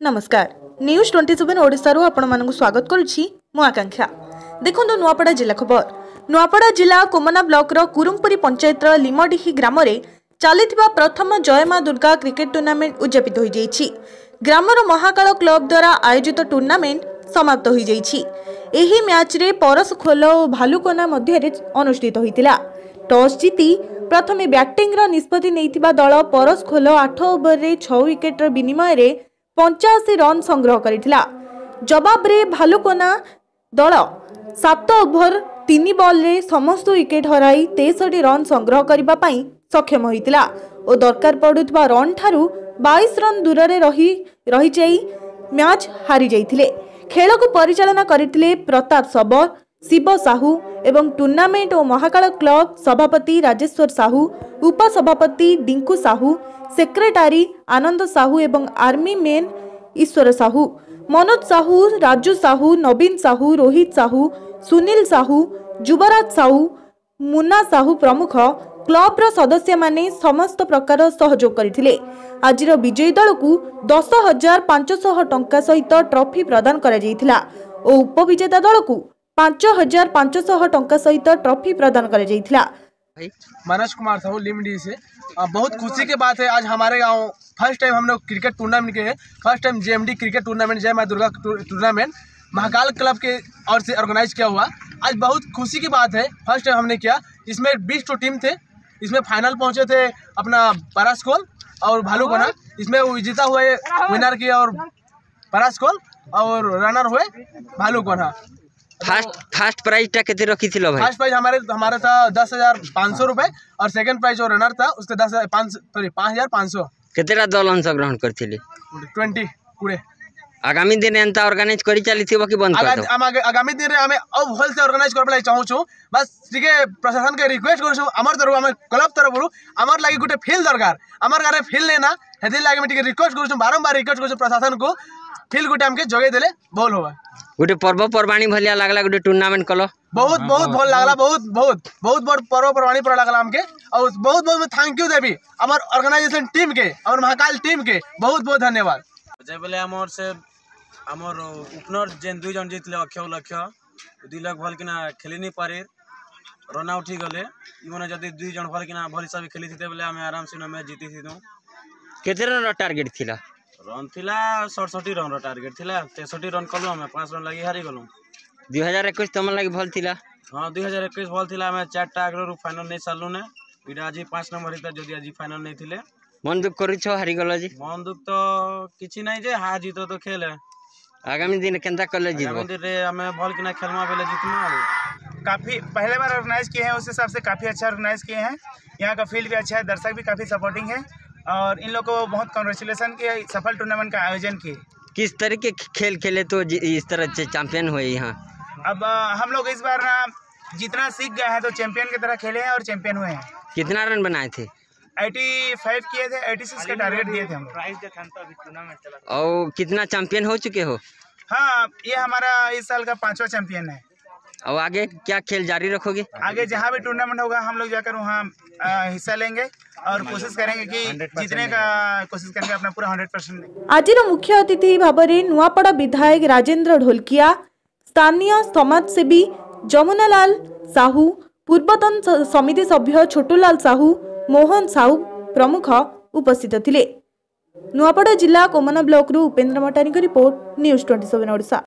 ନମସ୍କାର news twenty seven ଓଡ଼ିଶାରୁ ଆପଣମାନଙ୍କୁ ସ୍ୱାଗତ କରୁଛି ମୁଁ ଆକାଂକ୍ଷା। ଦେଖନ୍ତୁ ନୂଆପଡ଼ା ଜିଲ୍ଲା ଖବର। ନୂଆପଡ଼ା ଜିଲ୍ଲା କୋମନା ବ୍ଲକର କୁରୁମପୁରୀ ପଞ୍ଚାୟତର ଲିମଡିହି ଗ୍ରାମରେ ଚାଲିଥିବା ପ୍ରଥମ ଜୟମା ଦୁର୍ଗା କ୍ରିକେଟ ଟୁର୍ଣ୍ଣାମେଣ୍ଟ ଉଦ୍ଯାପିତ ହୋଇଯାଇଛି। ଗ୍ରାମର ମହାକାଳ କ୍ଲବ ଦ୍ୱାରା ଆୟୋଜିତ ଟୁର୍ଣ୍ଣାମେଣ୍ଟ ସମାପ୍ତ ହୋଇଯାଇଛି। ଏହି ମ୍ୟାଚ୍ରେ ପରଶ ଖୋଲ ଓ ଭାଲୁକୋନା ମଧ୍ୟରେ ଅନୁଷ୍ଠିତ ହୋଇଥିଲା। ଟସ୍ ଜିତି ପ୍ରଥମେ ବ୍ୟାଟିଂର ନିଷ୍ପତ୍ତି ନେଇଥିବା ଦଳ ପରଶ ଖୋଲ ଆଠ ଓଭରରେ ଛଅ ୱିକେଟର ବିନିମୟରେ ପଞ୍ଚାଅଶୀ ରନ୍ ସଂଗ୍ରହ କରିଥିଲା। ଜବାବରେ ଭାଲୁକୋନା ଦଳ ସାତ ଓଭର ତିନି ବଲ୍ରେ ସମସ୍ତ ୱିକେଟ୍ ହରାଇ ତେଷଠି ରନ୍ ସଂଗ୍ରହ କରିବା ପାଇଁ ସକ୍ଷମ ହୋଇଥିଲା ଓ ଦରକାର ପଡ଼ୁଥିବା ରନ୍ ଠାରୁ ବାଇଶ ରନ୍ ଦୂରରେ ରହି ରହିଯାଇ ମ୍ୟାଚ୍ ହାରିଯାଇଥିଲେ। ଖେଳକୁ ପରିଚାଳନା କରିଥିଲେ ପ୍ରତାପ ଶବର ଶିବ ସାହୁ ଏବଂ ଟୁର୍ଣ୍ଣାମେଣ୍ଟ ଓ ମହାକାଳ କ୍ଲବ ସଭାପତି ରାଜେଶ୍ୱର ସାହୁ ଉପସଭାପତି ଡିଙ୍କୁ ସାହୁ ସେକ୍ରେଟାରୀ ଆନନ୍ଦ ସାହୁ ଏବଂ ଆର୍ମି ମେନ୍ ଈଶ୍ୱର ସାହୁ ମନୋଜ ସାହୁ ରାଜୁ ସାହୁ ନବୀନ ସାହୁ ରୋହିତ ସାହୁ ସୁନୀଲ ସାହୁ ଯୁବରାଜ ସାହୁ ମୁନା ସାହୁ ପ୍ରମୁଖ କ୍ଲବର ସଦସ୍ୟମାନେ ସମସ୍ତ ପ୍ରକାର ସହଯୋଗ କରିଥିଲେ। ଆଜିର ବିଜୟୀ ଦଳକୁ ଦଶ ହଜାର ପାଞ୍ଚଶହ ଟଙ୍କା ସହିତ ଟ୍ରଫି ପ୍ରଦାନ କରାଯାଇଥିଲା ଓ ଉପବିଜେତା ଦଳକୁ ପାଞ୍ଚ ହଜାର ପାଞ୍ଚଶହ ଟଙ୍କା ସହିତ ଟ୍ରଫି ପ୍ରଦାନ କରାଯାଇଥିଲା। मनोज कुमार साहू लिमडी से। बहुत खुशी की बात है, आज हमारे गाँव फ़र्स्ट टाइम हम लोग क्रिकेट टूर्नामेंट के first time JMD cricket tournament जय माँ दुर्गा टूर्नामेंट महाकाल क्लब के और से ऑर्गेनाइज किया हुआ। आज बहुत खुशी की बात है फ़र्स्ट टाइम हमने किया। इसमें बीस टू टीम थे, इसमें फाइनल पहुँचे थे अपना परासकोल और भालूकोना इसमें विजेता हुए विनर किया और परासकोल और रनर हुए भालूकोना फास्ट फास्ट प्राइस टा केते रखिथिलो भाई फ़र्स्ट प्राइज हमारे हमारा था दस हज़ार पाँच सौ रुपये और सेकंड प्राइज जो रनर था उसके दस हज़ार पाँच सॉरी पाँच हज़ार पाँच सौ केतेरा दल अंशग्रहण करथिले ट्वेंटी कुड़े आगामी दिन एंता ऑर्गेनाइज करी चली चलिथिबो कि बंद कर दो आम आगे- आगामी दिन रे हमें अब भल से ऑर्गेनाइज कर पाई चाहूँ छूँ बस टिके प्रशासन के रिक्वेस्ट करूँ आमर तरफ़ आम क्लब तरफ़ आमर लगे गोटे फ़ील्ड दरकार आमर गारे फ़ील्ड लेना हेथि लगे मैं टिके रिक्वेस्ट करूँ बारंबार रिक्वेस्ट करूँ प्रशासन को फ़ील्ड गोटे हमके जगह देले भल होगा गोटे पर्वपर्वाणी भलिया लगला गोटे टूर्नामेंट कल बहुत बहुत भल लगला बहुत बहुत बहुत बड़ पर्वपर्वाणी पर लगला हमके और बहुत बहुत थैंक यू देवी हमार ऑर्गेनाइजेशन टीम के और महाकाल टीम के बहुत बहुत धन्यवाद जे बेले हमर से हमर उपनर जेन दुई जन जीतले अक्ष लक्ष्य दुई लाख भल किना खेली नहीं पारे रन आउट ही गले इमने जदि दुई जन भल किना भल हिसाब खेली थे बोले आम आराम से मैच जीती थी केते रन टारगेट थिला रन थिला 67 रन रो टारगेट थिला 63 रन कलो हमें 5 रन लगी हारी गलो। 2021 तमन लगी भल थिला? हाँ 2021 भल थिला हमें 4 टा अग्र फाइनल नै सालु ने। इडा आज 5 नंबर हिता जदी आज फाइनल नै थिले। मन दुख करिछ हारी गलो जी मन दुख तो किछि नै जे हार जीत तो खेल। आगामी दिन केंता कले जीतबो? दिन रे हमें भल किना खेलमा बेले जीतना काफ़ी पहले बार ऑर्गेनाइज किए हैं उस हिसाब से काफ़ी अच्छा ऑर्गेनाइज किए हैं। यहाँ का फ़ील्ड भी अच्छा है दर्शक भी काफ़ी सपोर्टिंग है। और इन लोग को बहुत कॉन्ग्रेचुलेसन कि सफल टूर्नामेंट का आयोजन किए किस तरह के खेल खेले तो इस तरह से चैंपियन हुए यहाँ? अब हम लोग इस बार जितना सीख गए हैं तो चैंपियन की तरह खेले हैं और चैंपियन हुए हैं। कितना रन बनाए थे? एटी फाइव किए थे एटी सिक्स का टारगेट दिए थे हम। और कितना चैंपियन हो चुके हो? हाँ ये हमारा इस साल का पांचवा चैंपियन है। और आगे क्या खेल जारी रखोगे? आगे जहाँ भी टूर्नामेंट होगा हम लोग जाकर वहाँ हिस्सा लेंगे। और कोशिश करेंगे कि जीतने का कोशिश करेंगे अपना पूरा हंड्रेड परसेंट देंगे ଆଜିର ମୁଖ୍ୟ ଅତିଥି ଭାବରେ ନୂଆପଡ଼ା ବିଧାୟକ ରାଜେନ୍ଦ୍ର ଢୋଲକିଆ ସ୍ଥାନୀୟ ସମାଜସେବୀ ଯମୁନାଲାଲ ସାହୁ ପୂର୍ବତନ ସ- ସମିତି ସଭ୍ୟ ଛୋଟୁଲାଲ ସାହୁ ମୋହନ ସାହୁ ପ୍ରମୁଖ ଉପସ୍ଥିତ ଥିଲେ ନୂଆପଡ଼ା ଜିଲ୍ଲା କୋମନା ବ୍ଲକରୁ Upendra ମଟାରୀଙ୍କ report news twenty seven Odisha